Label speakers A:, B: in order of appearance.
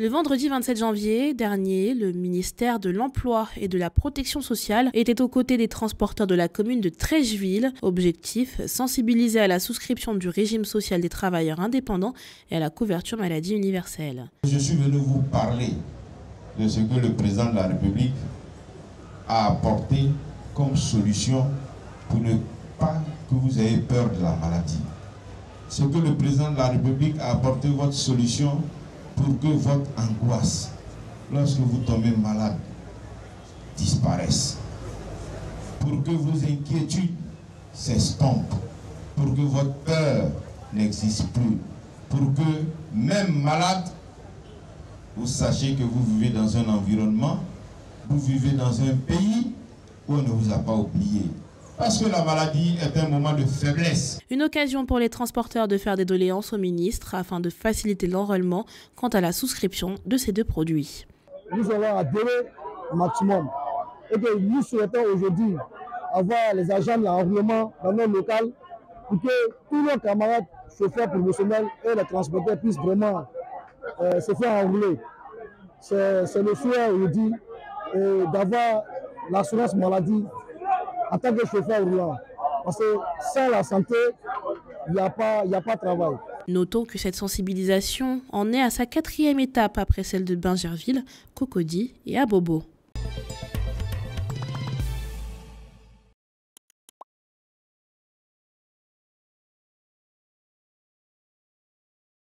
A: Le vendredi 27 janvier dernier, le ministère de l'Emploi et de la Protection sociale était aux côtés des transporteurs de la commune de Trècheville. Objectif, sensibiliser à la souscription du régime social des travailleurs indépendants et à la couverture maladie universelle.
B: Je suis venu vous parler de ce que le président de la République a apporté comme solution pour ne pas que vous ayez peur de la maladie. Ce que le président de la République a apporté votre solution pour que votre angoisse, lorsque vous tombez malade, disparaisse. Pour que vos inquiétudes s'estompent. Pour que votre peur n'existe plus. Pour que, même malade, vous sachiez que vous vivez dans un environnement, vous vivez dans un pays où on ne vous a pas oublié. Parce que la maladie est un moment de faiblesse.
A: Une occasion pour les transporteurs de faire des doléances au ministre afin de faciliter l'enrôlement quant à la souscription de ces deux produits.
C: Nous avons un délai maximum et que nous souhaitons aujourd'hui avoir les agents d'enrôlement dans nos locales pour que tous nos camarades chauffeurs promotionnels et les transporteurs puissent vraiment euh, se faire enrouler. C'est le souhait aujourd'hui d'avoir l'assurance maladie en tant que chauffeur roulant. Parce que sans la santé, il n'y a, a pas de travail.
A: Notons que cette sensibilisation en est à sa quatrième étape après celle de Bingerville, Cocody et Abobo.